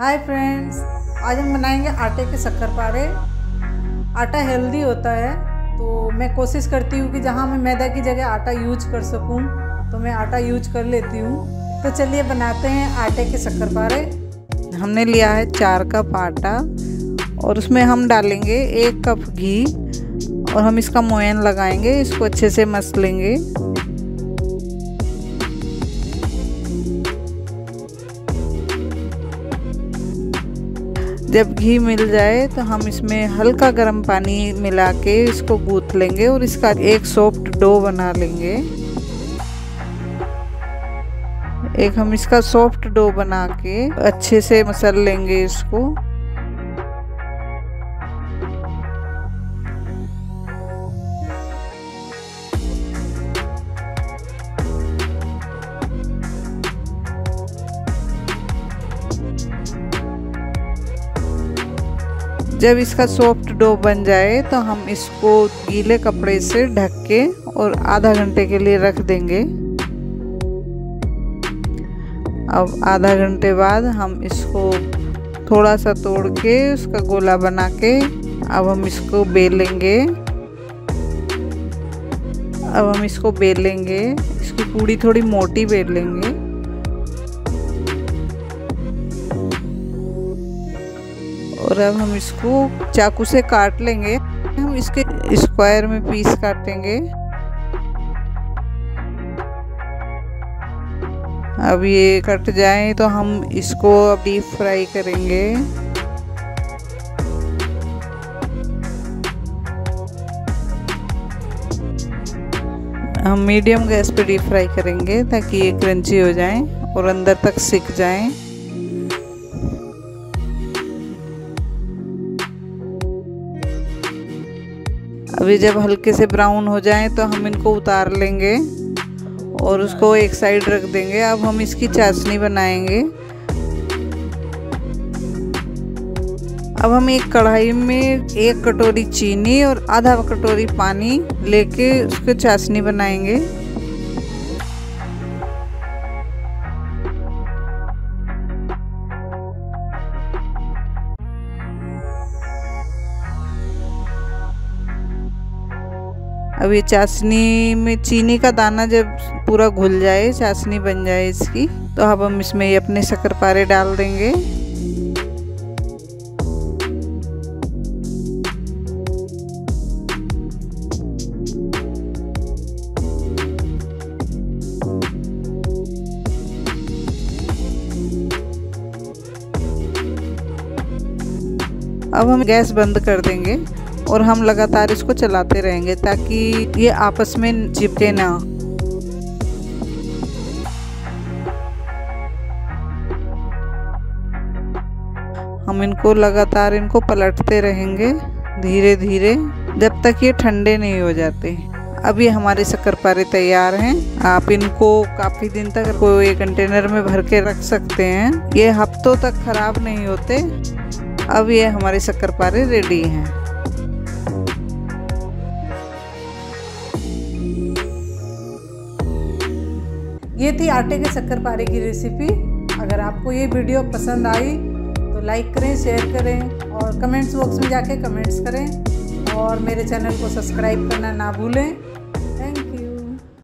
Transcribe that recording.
Hi friends आज हम बनाएँगे आटे के शक्कर पारे आटा हेल्दी होता है तो मैं कोशिश करती हूँ कि जहाँ मैं मैदा की जगह आटा यूज़ कर सकूँ तो मैं आटा यूज़ कर लेती हूँ। तो चलिए बनाते हैं आटे के शक्कर पारे हमने लिया है चार कप आटा, और उसमें हम डालेंगे एक कप घी, और हम इसका मोयन लगाएँगे, इसको अच्छे से मस लेंगे। जब घी मिल जाए तो हम इसमें हल्का गर्म पानी मिला के इसको गूथ लेंगे और इसका एक सॉफ्ट डो बना लेंगे। एक हम इसका सॉफ्ट डो बना के अच्छे से मसल लेंगे इसको। जब इसका सॉफ्ट डो बन जाए तो हम इसको गीले कपड़े से ढक के और आधा घंटे के लिए रख देंगे। अब आधा घंटे बाद हम इसको थोड़ा सा तोड़ के उसका गोला बना के अब हम इसको बेलेंगे। अब हम इसको बेलेंगे, इसकी पूड़ी थोड़ी मोटी बेल और अब हम इसको चाकू से काट लेंगे। हम इसके स्क्वायर में पीस काटेंगे। अब ये कट जाए तो हम इसको अब डीप फ्राई करेंगे। हम मीडियम गैस पे डीप फ्राई करेंगे ताकि ये क्रंची हो जाए और अंदर तक सिक जाए। अभी जब हल्के से ब्राउन हो जाए तो हम इनको उतार लेंगे और उसको एक साइड रख देंगे। अब हम इसकी चाशनी बनाएँगे। अब हम एक कढ़ाई में एक कटोरी चीनी और आधा कटोरी पानी लेके उसको चाशनी बनाएँगे। अब ये चाशनी में चीनी का दाना जब पूरा घुल जाए, चाशनी बन जाए इसकी तो अब हम इसमें ये अपने शक्करपारे डाल देंगे। अब हम गैस बंद कर देंगे। और हम लगातार इसको चलाते रहेंगे ताकि ये आपस में चिपके ना। हम इनको लगातार इनको पलटते रहेंगे धीरे धीरे जब तक ये ठंडे नहीं हो जाते। अब ये हमारे शक्करपारे तैयार हैं। आप इनको काफ़ी दिन तक कोई कंटेनर में भर के रख सकते हैं। ये हफ्तों तक ख़राब नहीं होते। अब ये हमारे शक्करपारे रेडी हैं। ये थी आटे के शक्कर पारे की रेसिपी अगर आपको ये वीडियो पसंद आई तो लाइक करें शेयर करें और कमेंट्स बॉक्स में जाके कमेंट्स करें और मेरे चैनल को सब्सक्राइब करना ना भूलें।